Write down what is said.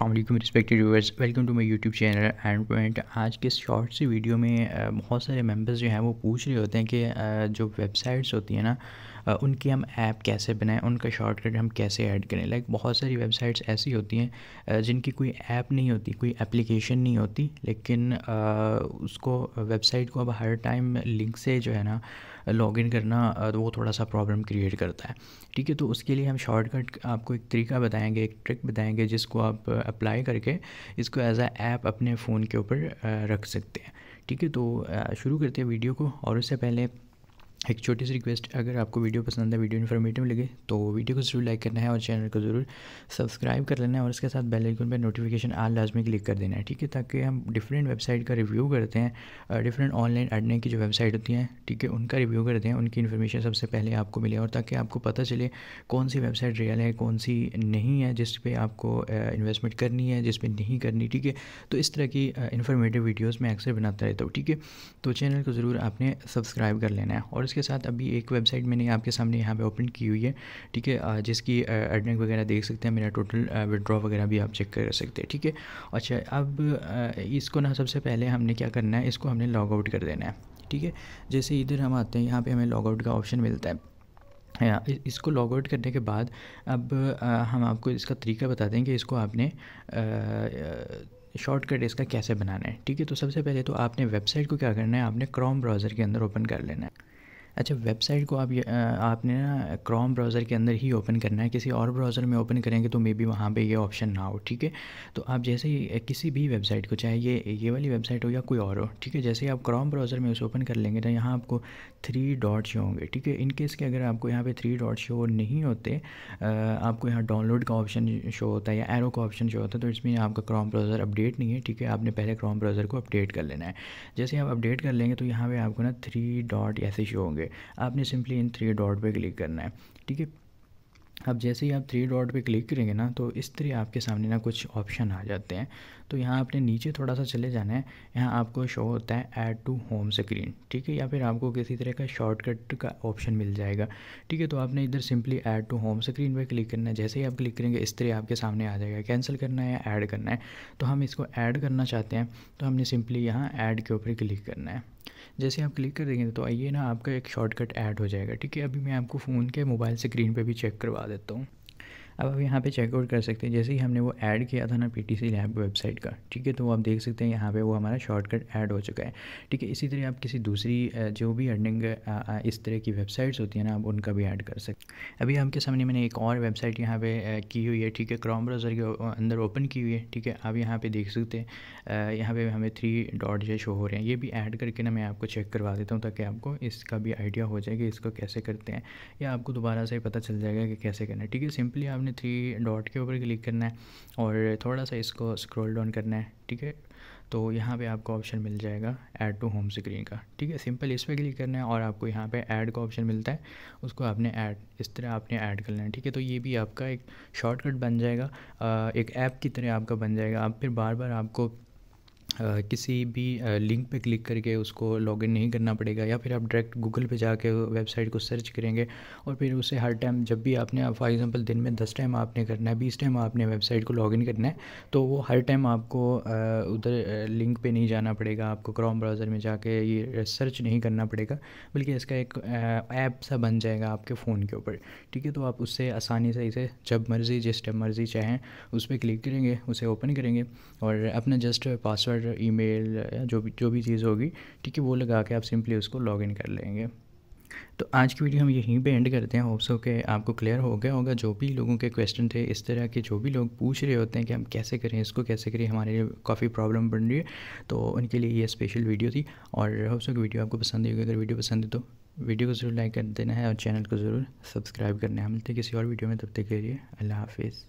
Allam respected viewers welcome to my YouTube channel and point आज के short सी video में बहुत सारे मेंबर्स जो हैं, वो पूछ रहे होते हैं कि जो वेबसाइट्स होती हैं ना उनकी हम ऐप कैसे बनाएँ, उनका शॉर्टकट हम कैसे ऐड करें? लाइक बहुत सारी वेबसाइट्स ऐसी होती हैं जिनकी कोई ऐप नहीं होती, कोई एप्लीकेशन नहीं होती, लेकिन उसको वेबसाइट को अब हर टाइम लिंक से जो है ना लॉगिन करना वो थोड़ा सा प्रॉब्लम क्रिएट करता है। ठीक है तो उसके लिए हम शॉर्टकट आपको एक तरीका बताएँगे, एक ट्रिक बताएँगे, जिसको आप अप्लाई करके इसको एज आ ऐप अपने फ़ोन के ऊपर रख सकते हैं। ठीक है तो शुरू करते हैं वीडियो को और उससे पहले एक छोटी सी रिक्वेस्ट अगर आपको वीडियो पसंद है वीडियो इन्फॉर्मेटिव लगे तो वीडियो को ज़रूर लाइक करना है और चैनल को ज़रूर सब्सक्राइब कर लेना है और इसके साथ बेल आइकन पर नोटिफिकेशन आल लाजमी क्लिक कर देना है, ठीक है? ताकि हम डिफरेंट वेबसाइट का रिव्यू करते हैं डिफरेंट ऑनलाइन अर्निंग की जो वेबसाइट होती हैं, ठीक है? उनका रिव्यू करते हैं, उनकी इन्फॉर्मेशन सबसे पहले आपको मिले और ताकि आपको पता चले कौन सी वेबसाइट रियल है, कौन सी नहीं है, जिस पर आपको इन्वेस्टमेंट करनी है, जिस पर नहीं करनी, ठीक है? तो इस तरह की इन्फॉर्मेटिव वीडियोज़ मैं अक्सर बनाता रहता हूँ, ठीक है? तो चैनल को ज़रूर आपने सब्सक्राइब कर लेना है और इसके साथ अभी एक वेबसाइट मैंने आपके सामने यहाँ पे ओपन की हुई है, ठीक है? जिसकी अर्निंग वगैरह देख सकते हैं, मेरा टोटल विड्रॉ वगैरह भी आप चेक कर सकते हैं, ठीक है? अच्छा अब इसको ना सबसे पहले हमने क्या करना है? इसको हमने लॉग आउट कर देना है, ठीक है? जैसे इधर हम आते हैं, यहाँ पर हमें लॉग आउट का ऑप्शन मिलता है। इसको लॉग आउट करने के बाद अब हम आपको इसका तरीका बता दें कि इसको आपने शॉर्टकट इसका कैसे बनाना है, ठीक है? तो सबसे पहले तो आपने वेबसाइट को क्या करना है? आपने क्रोम ब्राउज़र के अंदर ओपन कर लेना है। अच्छा वेबसाइट को आप आपने ना क्रोम ब्राउज़र के अंदर ही ओपन करना है, किसी और ब्राउज़र में ओपन करेंगे तो मे बी वहाँ पे ये ऑप्शन ना हो, ठीक है? तो आप जैसे ही किसी भी वेबसाइट को, चाहे ये ये वाली वेबसाइट हो या कोई और हो, ठीक है? जैसे ही आप क्रोम ब्राउज़र में उसे ओपन कर लेंगे तो यहाँ आपको थ्री डॉट शो होंगे, ठीक है? इन केस के अगर आपको यहाँ पर थ्री डॉट शो नहीं होते आपको यहाँ डाउनलोड का ऑप्शन शो होता है या एरो का ऑप्शन शो होता है तो इसमें आपका क्रोम ब्राउज़र अपडेट नहीं है, ठीक है? आपने पहले क्रोम ब्राउज़र को अपडेट कर लेना है। जैसे आप अपडेट कर लेंगे तो यहाँ पर आपको ना थ्री डॉट ऐसे शो होंगे आपने सिंपली इन थ्री डॉट पे क्लिक करना है, ठीक है? अब जैसे ही आप थ्री डॉट पे क्लिक करेंगे ना तो इस तरह आपके सामने ना कुछ ऑप्शन आ जाते हैं। तो यहाँ आपने नीचे थोड़ा सा चले जाना है, यहाँ आपको शो होता है ऐड टू होम स्क्रीन ठीक है? या फिर आपको किसी तरह का शॉर्टकट का ऑप्शन मिल जाएगा, ठीक है? तो आपने इधर simply add to home screen पर क्लिक करना है। जैसे ही आप क्लिक करेंगे, इस तरह आपके सामने आ जाएगा। कैंसिल करना है या ऐड करना है? तो हम इसको ऐड करना चाहते हैं तो हमने सिंपली यहाँ ऐड के ऊपर क्लिक करना है। जैसे आप क्लिक कर देंगे तो आइए ना आपका एक शॉर्टकट ऐड हो जाएगा, ठीक है? अभी मैं आपको फ़ोन के मोबाइल स्क्रीन पर भी चेक करवा देता हूँ। अब आप यहाँ पे चेकआउट कर सकते हैं। जैसे ही हमने वो ऐड किया था ना P T C lab website का, ठीक है? तो आप देख सकते हैं यहाँ पे वो हमारा शॉर्टकट ऐड हो चुका है, ठीक है? इसी तरह आप किसी दूसरी जो भी अर्निंग इस तरह की वेबसाइट्स होती हैं ना, आप उनका भी ऐड कर सकते अभी आपके सामने मैंने एक और वेबसाइट यहाँ पे की हुई है, ठीक है? क्रॉम ब्राउज़र के अंदर ओपन की हुई है, ठीक है? आप यहाँ पर देख सकते हैं यहाँ पर हमें थ्री डॉट जो शो हो रहे हैं। ये भी ऐड करके ना मैं आपको चेक करवा देता हूँ ताकि आपको इसका भी आइडिया हो जाए कि इसको कैसे करते हैं। या आपको दोबारा से पता चल जाएगा कि कैसे करना है, ठीक है? सिंपली आपने आपने थ्री डॉट के ऊपर क्लिक करना है और थोड़ा सा इसको स्क्रॉल डाउन करना है, ठीक है? तो यहाँ पे आपको ऑप्शन मिल जाएगा ऐड टू होम स्क्रीन का, ठीक है? सिंपल इस पर क्लिक करना है और आपको यहाँ पे ऐड का ऑप्शन मिलता है, उसको आपने ऐड इस तरह आपने ऐड करना है, ठीक है? तो ये भी आपका एक शॉर्टकट बन जाएगा एक ऐप की तरह आपका बन जाएगा। आप फिर बार बार आपको किसी भी लिंक पे क्लिक करके उसको लॉगिन नहीं करना पड़ेगा या फिर आप डायरेक्ट गूगल पे जाके वेबसाइट को सर्च करेंगे और फिर उसे हर टाइम जब भी आपने, फॉर एग्जांपल दिन में दस टाइम आपने करना है, बीस टाइम आपने वेबसाइट को लॉगिन करना है तो वो हर टाइम आपको उधर लिंक पे नहीं जाना पड़ेगा, आपको क्रोम ब्राउज़र में जाके ये सर्च नहीं करना पड़ेगा, बल्कि इसका एक ऐप सा बन जाएगा आपके फ़ोन के ऊपर, ठीक है? तो आप उससे आसानी से इसे जब मर्ज़ी, जिस टाइम मर्ज़ी चाहें, उस पर क्लिक करेंगे, उसे ओपन करेंगे और अपना जस्ट पासवर्ड ईमेल जो भी जो भी चीज़ होगी, ठीक है, वो लगा के आप सिंपली उसको लॉगिन कर लेंगे। तो आज की वीडियो हम यहीं पे एंड करते हैं। होप्स के आपको क्लियर हो गया होगा। जो भी लोगों के क्वेश्चन थे, इस तरह के जो भी लोग पूछ रहे होते हैं कि हम कैसे करें, इसको कैसे करें, हमारे लिए काफ़ी प्रॉब्लम बन रही है। तो उनके लिए ये स्पेशल वीडियो थी। और होप्स कि वीडियो आपको पसंद आई अगर वीडियो पसंद है तो वीडियो को ज़रूर लाइक कर देना है और चैनल को ज़रूर सब्सक्राइब करना है। मिलते किसी और वीडियो में। तब तक के लिए अल्लाह हाफिज़।